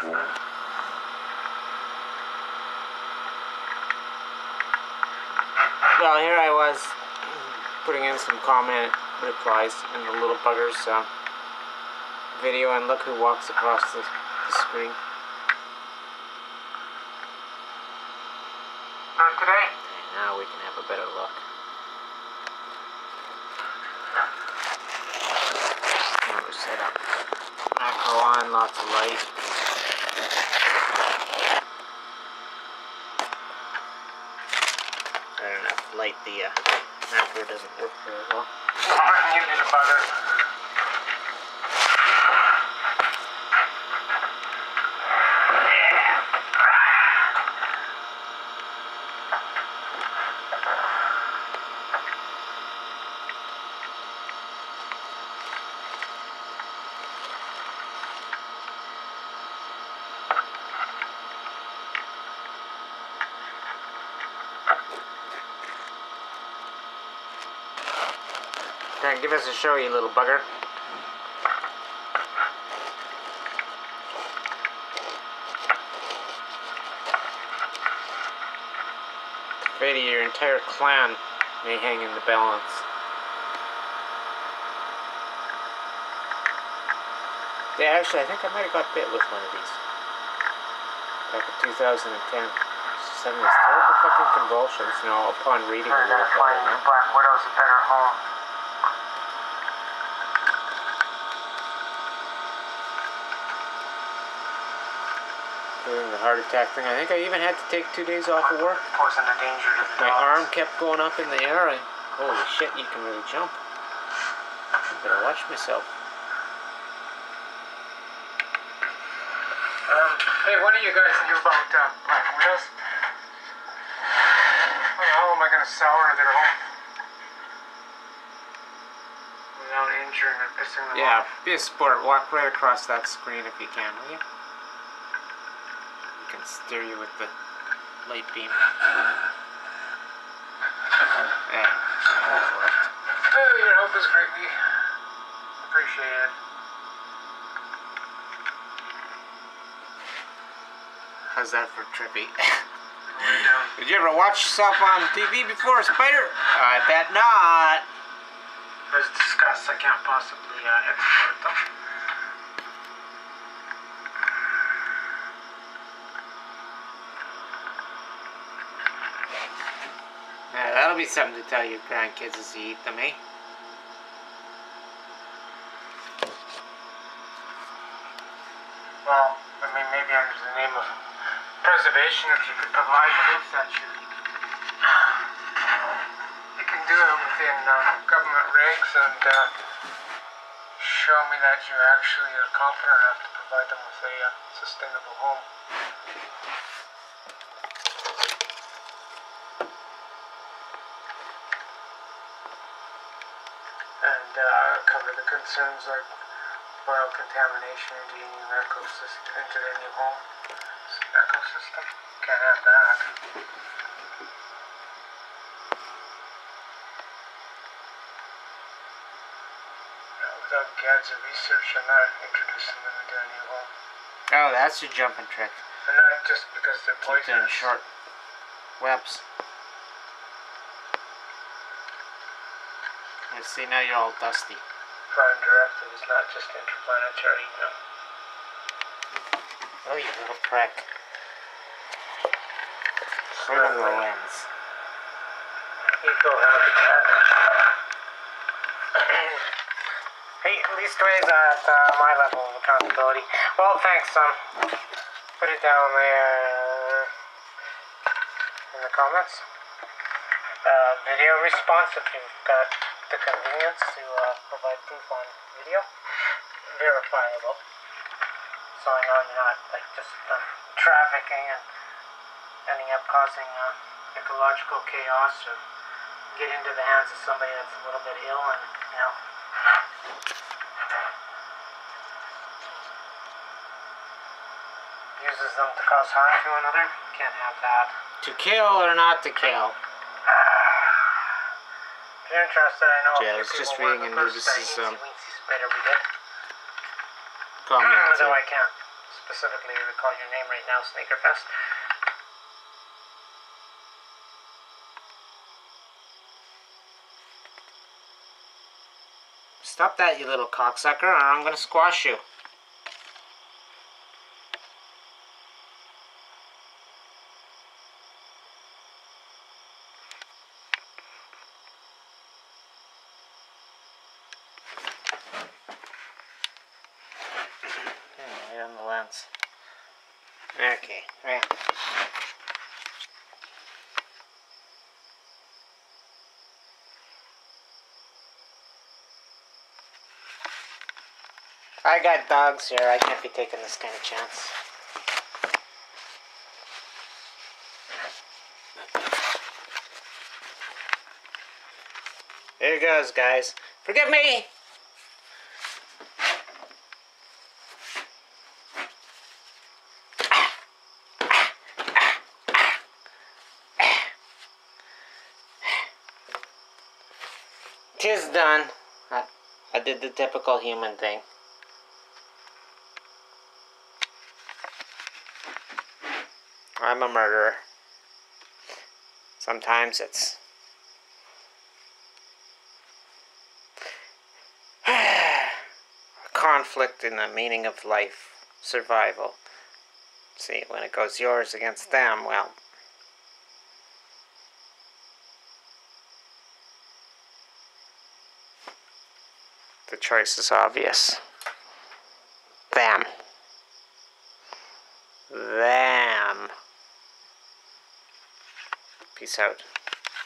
Well, here I was putting in some comment replies in the little bugger's uh, video, and look who walks across the, the screen. Not today. Okay, now we can have a better look. Set up. Macro on, lots of light. Light the uh, macro doesn't work very well. Bugger. Now give us a show, you little bugger. Of your entire clan may hang in the balance. Yeah, actually, I think I might have got bit with one of these. Back in 2010. I was just having these terrible fucking convulsions, you know, upon reading a little bit? Black Widow's a better home. The heart attack thing. I think I even had to take two days off of work. Posing a danger to the My arm kept going up in the air. I, holy shit, you can really jump. I better watch myself. Um, hey, what do you guys knew about uh, Black Widows? How am I gonna sour their home? Without injuring or pissing them Yeah, off. be a sport. Walk right across that screen if you can, will you? We can steer you with the light beam. Yeah. Oh, your help is greatly appreciated. How's that for trippy? Did you ever watch yourself on TV before, Spider? I bet not. There's disgust. I can't possibly uh, export them. Yeah, that'll be something to tell your grandkids as you eat them, eh? Well, I mean, maybe under the name of preservation, if you could provide proof that you you can do it within um, government regs and uh, show me that you actually are competent enough to provide them with a uh, sustainable home. And uh, cover the concerns like soil contamination into your new ecosystem, into their new home ecosystem. Can't have that. Without or research, I'm not introducing them into a new home. Oh, that's your jumping trick. And not just because they're Keep doing poisonous. short webs. Yeah, see, now you're all dusty. Prime directive is not just interplanetary, you know. Oh, you little prick. Right on the lens. Eco habitat. hey, leastways at uh, my level of accountability. Well, thanks, son. Put it down there in the comments. Uh, video response if you've got the convenience to uh, provide proof on video. Verifiable. So I know you're not like just um, trafficking and ending up causing uh, ecological chaos or get into the hands of somebody that's a little bit ill and you know uses them to cause harm to another. Can't have that. To kill or not to kill? If you're interested, I know Yeah, I was just reading in with this us is, that um, eensy weensy spider we did. Comment. Though uh, I can't specifically recall your name right now, Sneakerfest. Stop that, you little cocksucker, or I'm gonna squash you. Yeah, Okay, right. I got dogs here. I can't be taking this kind of chance. Here goes, guys. Forgive me! Tis done. I, I did the typical human thing. I'm a murderer. Sometimes it's. a conflict in the meaning of life, survival. See, when it goes yours against them, well. The choice is obvious. Them. Them. Peace out.